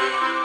Bye.